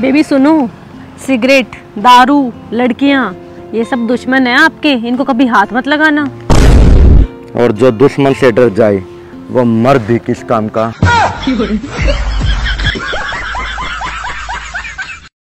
Baby सुनो cigarette दारू लड़कियाँ ये सब दुश्मन है आपके इनको कभी हाथ मत लगाना। और जो दुश्मन से डर जाए वो मर भी किस काम का।